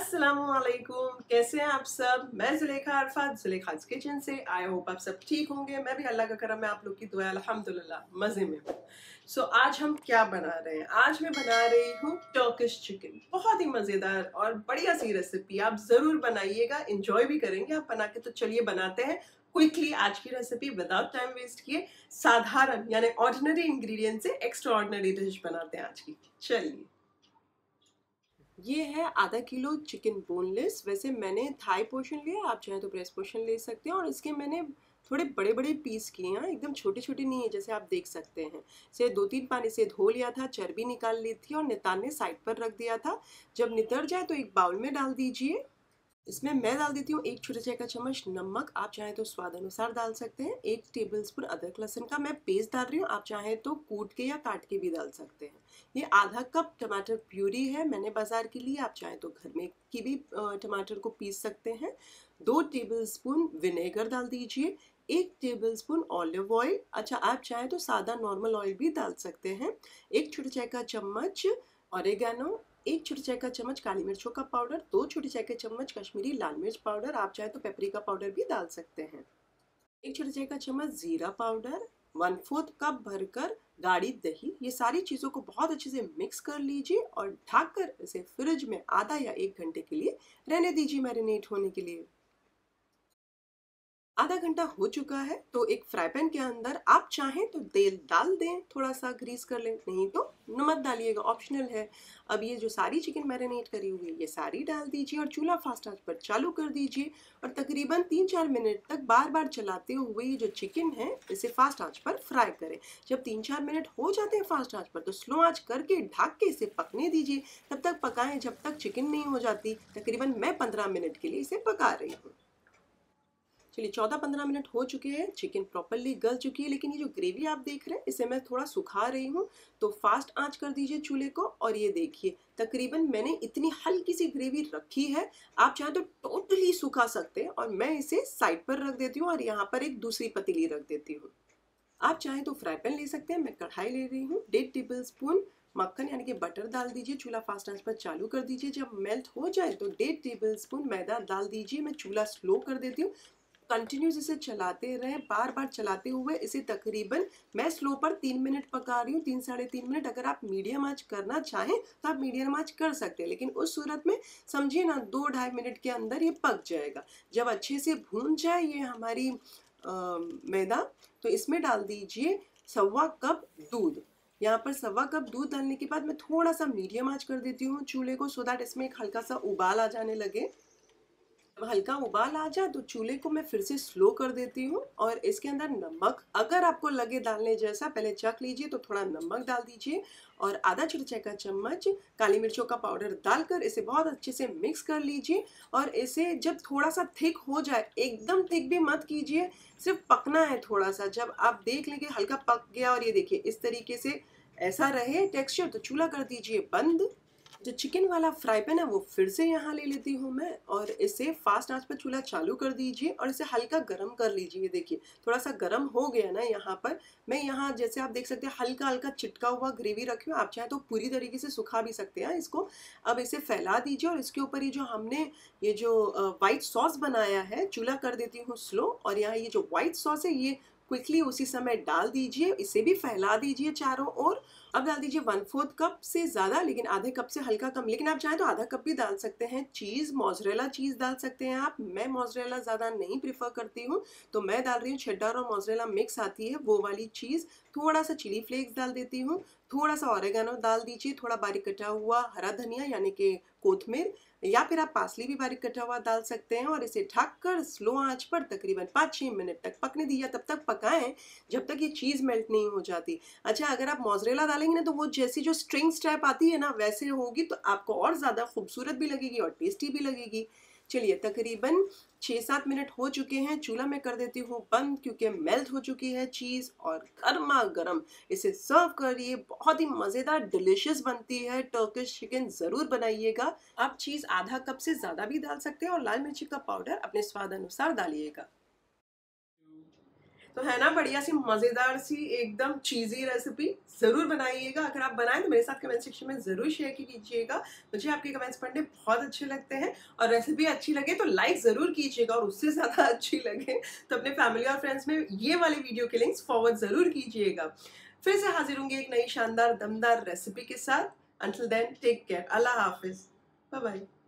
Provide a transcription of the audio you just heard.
असलकुम कैसे हैं आप सब? मैं जुलेखा अरफात जुलेखाज किचन से। आई होप आप सब ठीक होंगे। मैं भी अल्लाह का करम है आप लोग की दुआ अल्हम्दुलिल्लाह मज़े में हूँ। सो so, आज हम क्या बना रहे हैं? आज मैं बना रही हूँ टर्किश चिकन बहुत ही मज़ेदार और बढ़िया सी रेसिपी आप ज़रूर बनाइएगा। इंजॉय भी करेंगे आप बना के। तो चलिए बनाते हैं। क्विकली आज की रेसिपी विदाउट टाइम वेस्ट किए। साधारण यानी ऑर्डिनरी इंग्रेडिएंट से एक्स्ट्रा ऑर्डिनरी डिश बनाते हैं आज की। चलिए। ये है आधा किलो चिकन बोनलेस। वैसे मैंने थाई पोर्शन लिया आप चाहें तो ब्रेस्ट पोर्शन ले सकते हैं और इसके मैंने थोड़े बड़े बड़े पीस किए हैं, एकदम छोटे छोटे नहीं है जैसे आप देख सकते हैं। इसे दो तीन पानी से धो लिया था, चर्बी निकाल ली थी और नितान ने साइड पर रख दिया था। जब नितर जाए तो एक बाउल में डाल दीजिए। इसमें मैं डाल देती हूँ एक छोटे चाय का चम्मच नमक, आप चाहें तो स्वाद अनुसार डाल सकते हैं। एक टेबल स्पून अदरक लहसुन का मैं पेस्ट डाल रही हूँ, आप चाहें तो कूट के या काट के भी डाल सकते हैं। ये आधा कप टमाटर प्यूरी है, मैंने बाज़ार के लिए, आप चाहें तो घर में की भी टमाटर को पीस सकते हैं। दो टेबल स्पून विनेगर डाल दीजिए, एक टेबल स्पून ऑलिव ऑयल अच्छा आप चाहें तो सादा नॉर्मल ऑयल भी डाल सकते हैं। एक छोटे चाय का चम्मच ऑरेगानो एक छोटी चाय का चम्मच काली मिर्चों का पाउडर, दो छोटी चाय के चम्मच कश्मीरी लाल मिर्च पाउडर, आप चाहे तो पेपरी का पाउडर भी डाल सकते हैं। एक छोटी चाय का चम्मच जीरा पाउडर, वन फोर्थ कप भरकर गाढ़ी दही, ये सारी चीज़ों को बहुत अच्छे से मिक्स कर लीजिए और ढक कर इसे फ्रिज में आधा या एक घंटे के लिए रहने दीजिए मैरिनेट होने के लिए। आधा घंटा हो चुका है तो एक फ्राई पैन के अंदर आप चाहें तो तेल डाल दें थोड़ा सा ग्रीस कर लें, नहीं तो नमक डालिएगा, ऑप्शनल है। अब ये जो सारी चिकन मैरिनेट करी हुई है, ये सारी डाल दीजिए और चूल्हा फास्ट आँच पर चालू कर दीजिए और तकरीबन तीन चार मिनट तक बार बार चलाते हुए ये जो चिकन है, इसे फास्ट आँच पर फ्राई करें। जब तीन चार मिनट हो जाते हैं फास्ट आँच पर तो स्लो आँच करके ढक के इसे पकने दीजिए। तब तक पकाएँ, जब तक चिकन नहीं हो जाती, तकरीबन मैं पंद्रह मिनट के लिए इसे पका रही हूँ। चलिए चौदह पंद्रह मिनट हो चुके हैं। चिकन प्रॉपरली गल चुकी है, लेकिन ये जो ग्रेवी आप देख रहे हैं, इसे मैं थोड़ा सुखा रही हूँ। तो फास्ट आँच कर दीजिए चूल्हे को और ये देखिए, तकरीबन मैंने इतनी हल्की सी ग्रेवी रखी है, आप चाहे तो टोटली सुखा सकते हैं। और मैं इसे साइड पर रख देती हूँ और यहाँ पर एक दूसरी पतीली रख देती हूँ। आप चाहें तो फ्राई पैन ले सकते हैं, मैं कढ़ाई ले रही हूँ। डेढ़ टेबल स्पून मक्खन, यानी कि बटर डाल दीजिए। चूल्हा फास्ट आँच पर चालू कर दीजिए। जब मेल्ट हो जाए तो डेढ़ टेबल स्पून मैदा डाल दीजिए। मैं चूल्हा स्लो कर देती हूँ। कंटिन्यूस इसे चलाते रहे बार बार चलाते हुए इसे तकरीबन मैं स्लो पर तीन मिनट पका रही हूँ तीन साढ़े तीन मिनट अगर आप मीडियम आँच करना चाहें तो आप मीडियम आँच कर सकते हैं लेकिन उस सूरत में समझिए ना दो ढाई मिनट के अंदर ये पक जाएगा। जब अच्छे से भून जाए ये हमारी आ, मैदा तो इसमें डाल दीजिए सवा कप दूध। यहाँ पर सवा कप दूध डालने के बाद मैं थोड़ा सा मीडियम आँच कर देती हूँ चूल्हे को सो दैट इसमें एक हल्का सा उबाल आ जाने लगे। हल्का उबाल आ जाए तो चूल्हे को मैं फिर से स्लो कर देती हूँ और इसके अंदर नमक, अगर आपको लगे डालने जैसा, पहले चख लीजिए तो थोड़ा नमक डाल दीजिए और आधा छोटा चाय का चम्मच काली मिर्चों का पाउडर डालकर इसे बहुत अच्छे से मिक्स कर लीजिए और इसे जब थोड़ा सा थिक हो जाए, एकदम थिक भी मत कीजिए, सिर्फ़ पकना है थोड़ा सा जब आप देख लेंगे हल्का पक गया और ये देखिए, इस तरीके से ऐसा रहे टेक्सचर तो चूल्हा कर दीजिए बंद। जो चिकन वाला फ्राई पैन है, वो फिर से यहाँ ले लेती हूँ मैं और इसे फास्ट आँच पर चूल्हा चालू कर दीजिए और इसे हल्का गर्म कर लीजिए। देखिए थोड़ा सा गर्म हो गया ना यहाँ पर। मैं यहाँ जैसे आप देख सकते हैं हल्का हल्का चिटका हुआ ग्रेवी रखी हूँ। आप चाहे तो पूरी तरीके से सुखा भी सकते हैं इसको। अब इसे फैला दीजिए और इसके ऊपर ये जो हमने, ये जो वाइट सॉस बनाया है, चूल्हा कर देती हूँ स्लो और यहाँ ये जो वाइट सॉस है, ये क्विकली उसी समय डाल दीजिए, इसे भी फैला दीजिए चारों ओर। अब डाल दीजिए वन फोर्थ कप से ज़्यादा, लेकिन आधे कप से हल्का कम। लेकिन आप चाहें तो आधा कप भी डाल सकते हैं। चीज़ मोजरेला चीज़ डाल सकते हैं आप। मैं मोजरेला ज़्यादा नहीं प्रिफर करती हूँ। तो मैं डाल रही हूँ छड्डा और मोजरेला मिक्स आती है, वो वाली चीज़। थोड़ा सा चिली फ्लेक्स डाल देती हूँ। थोड़ा सा ऑरेगानो डाल दीजिए, थोड़ा बारीक कटा हुआ हरा धनिया, यानी कि कोथमीर, या फिर आप पासली भी बारीक कटा हुआ डाल सकते हैं और इसे ढक कर स्लो आँच पर तकरीबन पाँच छः मिनट तक पकने दीजिए। तब तक पकाएँ जब तक ये चीज़ मेल्ट नहीं हो जाती। अच्छा अगर आप मोजरेला डालेंगे ना तो वो जैसी जो स्ट्रिंग्स टाइप आती है ना, वैसे होगी तो आपको और ज़्यादा खूबसूरत भी लगेगी और टेस्टी भी लगेगी। चलिए, तकरीबन छः सात मिनट हो चुके हैं। चूल्हा मैं कर देती हूँ बंद क्योंकि मेल्ट हो चुकी है चीज़ और गर्मा गर्म इसे सर्व करिए। बहुत ही मज़ेदार डिलिशियस बनती है। टर्किश चिकन ज़रूर बनाइएगा। आप चीज़ आधा कप से ज़्यादा भी डाल सकते हैं और लाल मिर्ची का पाउडर अपने स्वाद अनुसार डालिएगा। तो है ना, बढ़िया सी, मज़ेदार सी, एकदम चीज़ी रेसिपी ज़रूर बनाइएगा। अगर आप बनाएँ तो मेरे साथ कमेंट सेक्शन में ज़रूर शेयर कीजिएगा। मुझे आपके कमेंट्स पढ़ने बहुत अच्छे लगते हैं और रेसिपी अच्छी लगे तो लाइक ज़रूर कीजिएगा और उससे ज़्यादा अच्छी लगे तो अपने फैमिली और फ्रेंड्स में ये वाली वीडियो के लिंक्स फॉरवर्ड ज़रूर कीजिएगा। फिर से हाजिर होंगे एक नई शानदार, दमदार रेसिपी के साथ। अंटिल देन टेक केयर अल्लाह हाफिज़। Bye bye